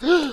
Huh?